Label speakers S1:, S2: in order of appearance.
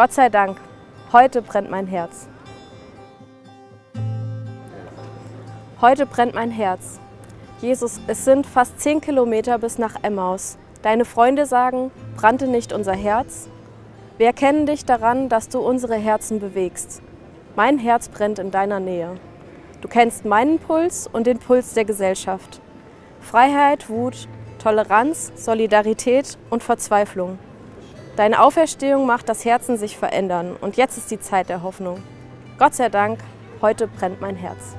S1: Gott sei Dank, heute brennt mein Herz. Heute brennt mein Herz. Jesus, es sind fast zehn Kilometer bis nach Emmaus. Deine Freunde sagen, brannte nicht unser Herz? Wir erkennen dich daran, dass du unsere Herzen bewegst. Mein Herz brennt in deiner Nähe. Du kennst meinen Puls und den Puls der Gesellschaft. Freiheit, Wut, Toleranz, Solidarität und Verzweiflung. Deine Auferstehung macht das Herzen sich verändern und jetzt ist die Zeit der Hoffnung. Gott sei Dank, heute brennt mein Herz.